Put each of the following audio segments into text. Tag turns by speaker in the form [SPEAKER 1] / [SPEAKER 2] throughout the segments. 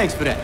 [SPEAKER 1] Thanks for that.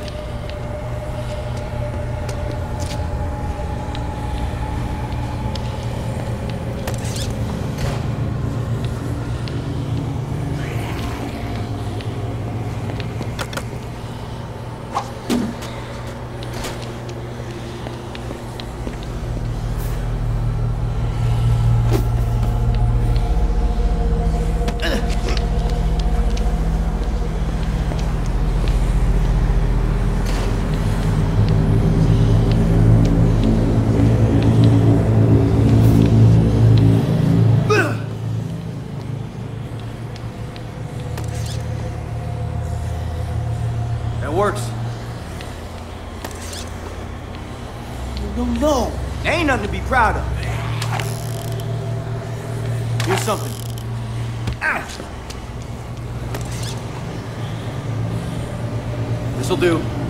[SPEAKER 1] Proud of. Here's something. This'll do.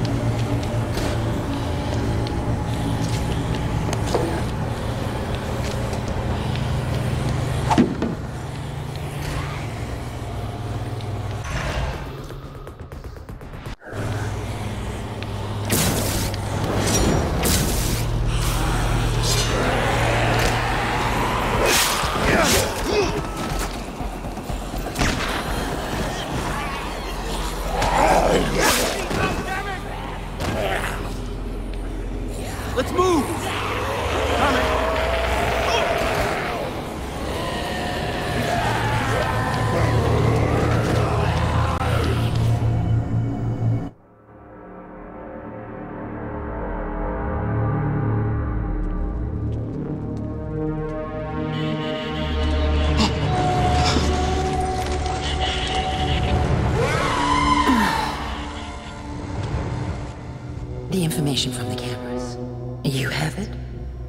[SPEAKER 2] Information from the cameras. You have it?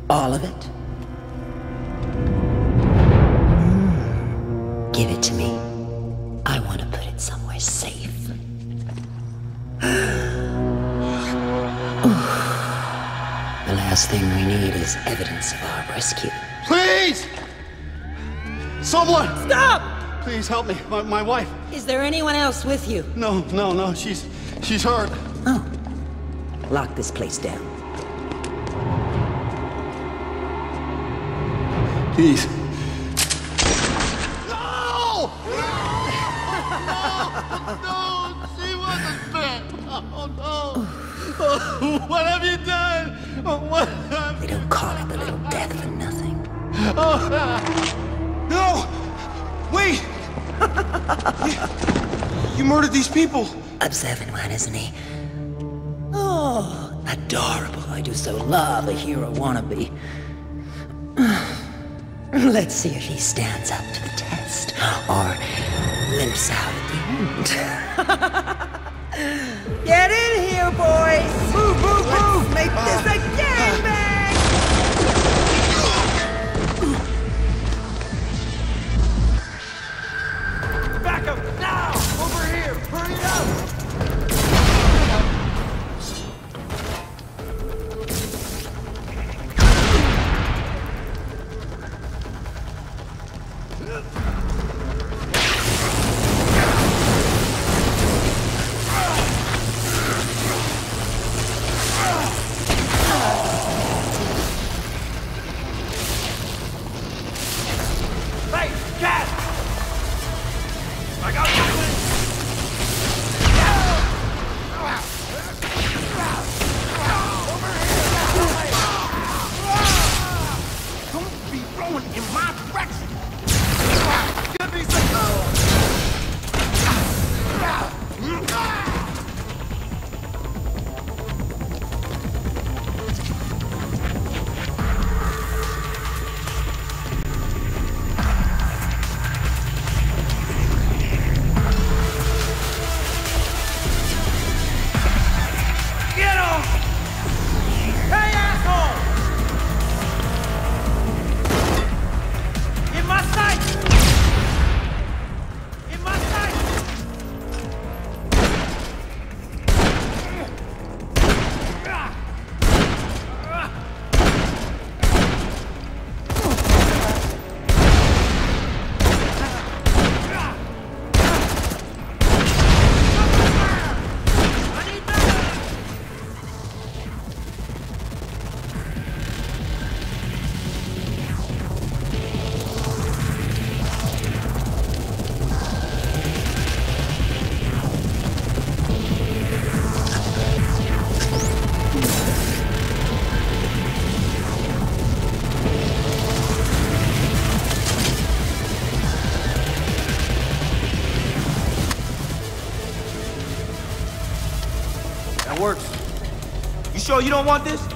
[SPEAKER 2] All of it? Give it to me. I want to put it somewhere safe. The last thing we need is evidence of our rescue.
[SPEAKER 3] Please! Someone!
[SPEAKER 4] Stop!
[SPEAKER 3] Please help me. My, my wife.
[SPEAKER 2] Is there anyone else with you?
[SPEAKER 3] No, no, no. She's she's hurt.
[SPEAKER 2] Oh. Lock this place down.
[SPEAKER 3] Please. No! No! no! She wasn't bit. Oh no! Oh, what have you done? Oh, What have
[SPEAKER 2] They don't call it the little death for nothing.
[SPEAKER 1] No! Wait! you, you murdered these people!
[SPEAKER 2] Observant one, isn't he? So love a hero wannabe. Let's see if he stands up to the test or limps out at the end.
[SPEAKER 4] Get in here, boys! Move, move, move! Make this ah. a
[SPEAKER 1] sure you don't want this?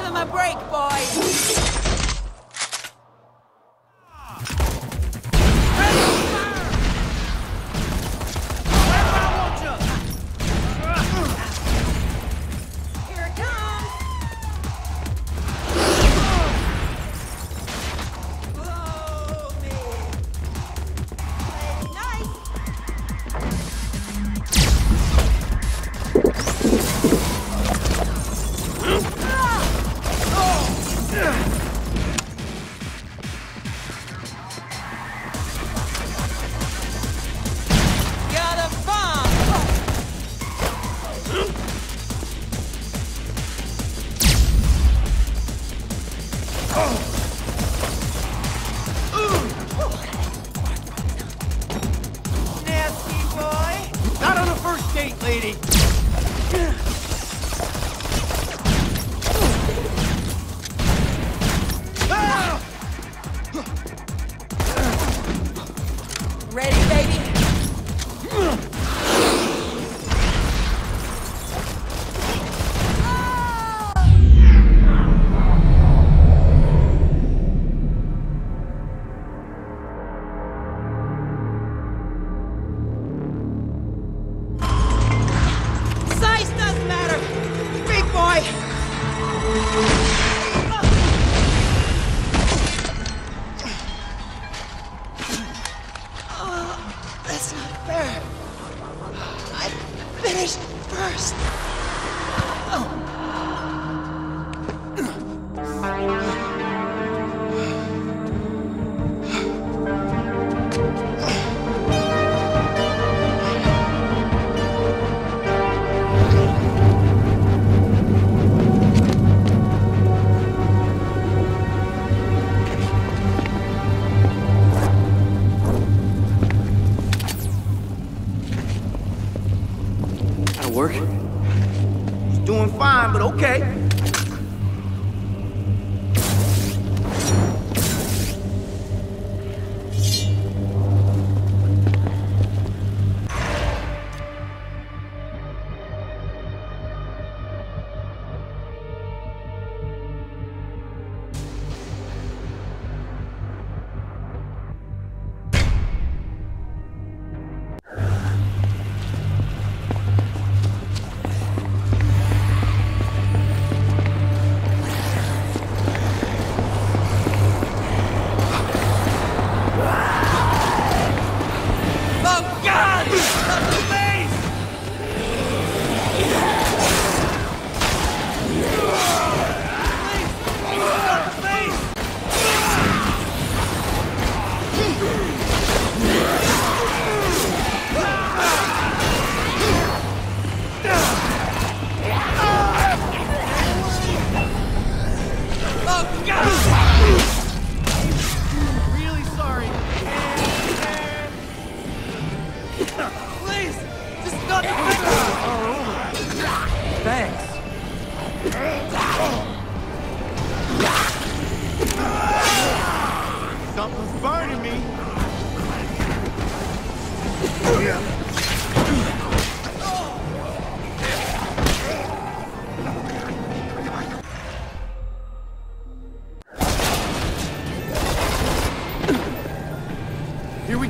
[SPEAKER 4] Give him a break, boy.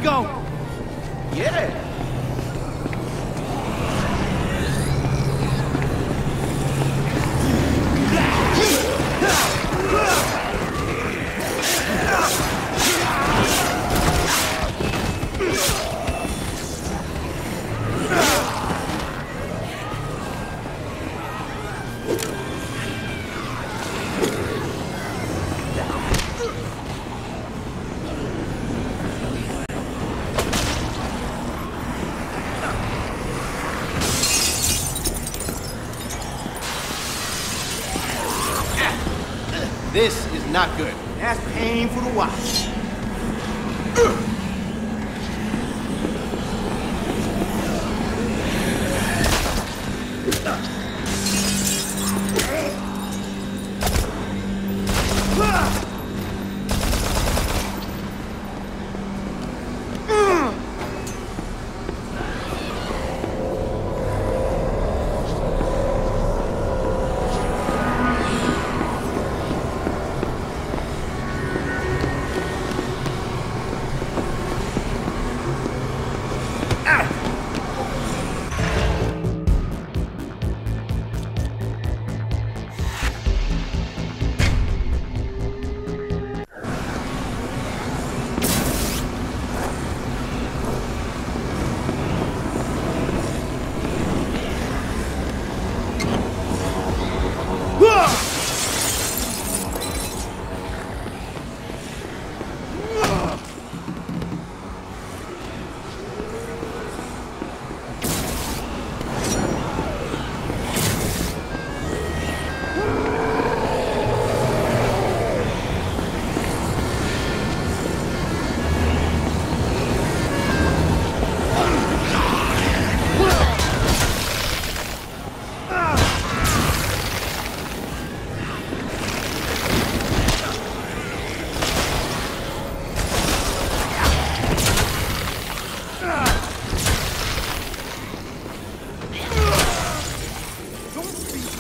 [SPEAKER 1] Go. That's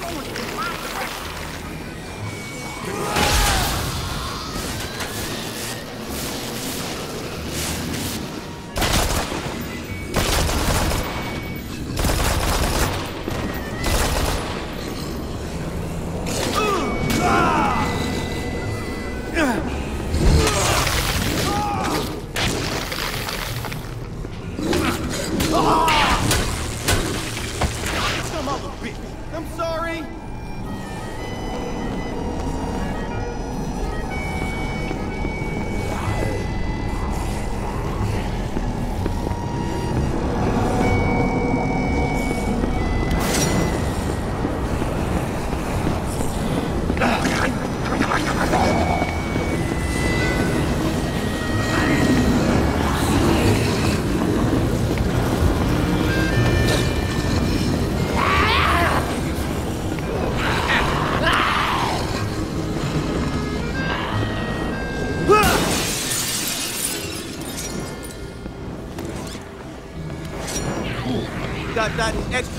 [SPEAKER 1] Forward. That in extra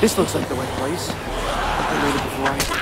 [SPEAKER 1] This looks like the right place. I made it before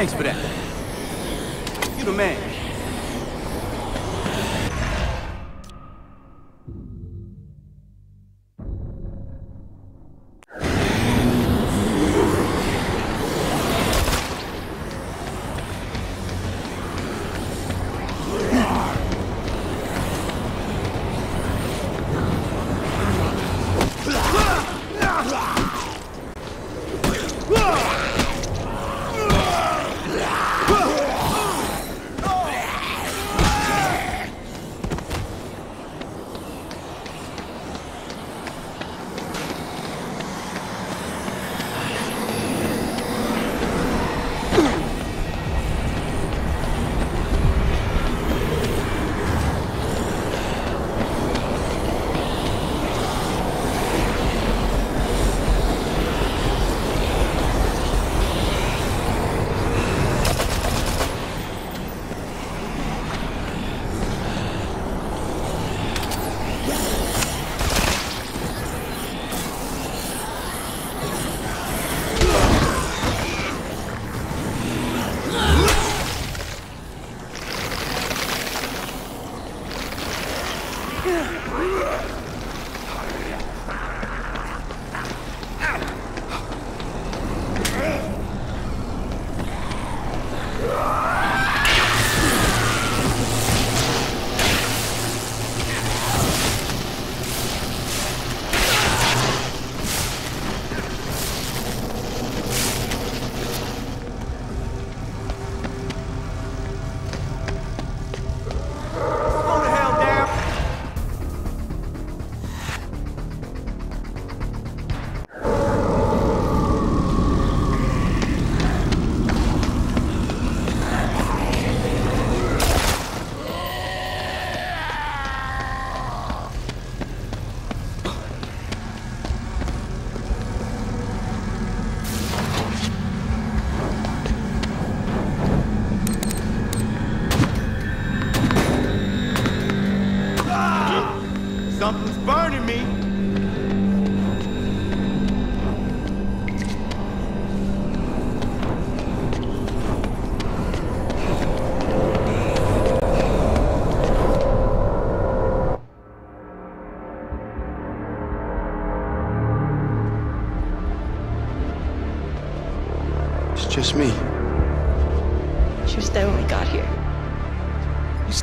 [SPEAKER 1] Thanks for that.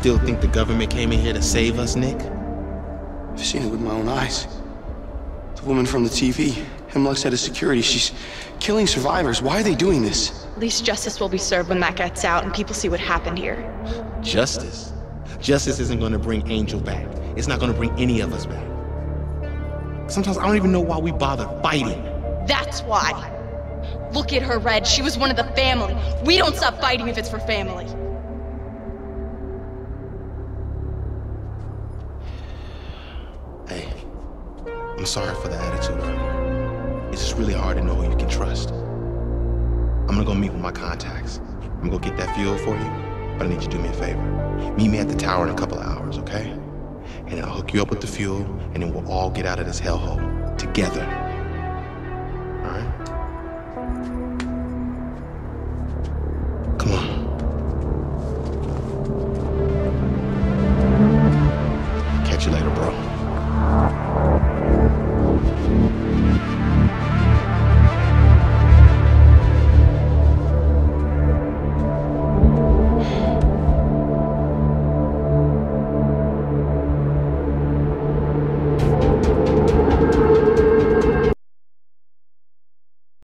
[SPEAKER 5] Still think the government came in here to save us, Nick?
[SPEAKER 6] I've seen it with my own eyes. The woman from the TV, Hemlock's head of security, she's killing survivors. Why are they doing this?
[SPEAKER 7] At least justice will be served when that gets out and people see what happened here.
[SPEAKER 5] Justice? Justice isn't gonna bring Angel back. It's not gonna bring any of us back. Sometimes I don't even know why we bother fighting.
[SPEAKER 7] That's why. Look at her, Red. She was one of the family. We don't stop fighting if it's for family.
[SPEAKER 5] Sorry for the attitude. It's just really hard to know who you can trust. I'm gonna go meet with my contacts. I'm gonna go get that fuel for you, but I need you to do me a favor. Meet me at the tower in a couple of hours, okay? And I'll hook you up with the fuel, and then we'll all get out of this hellhole together.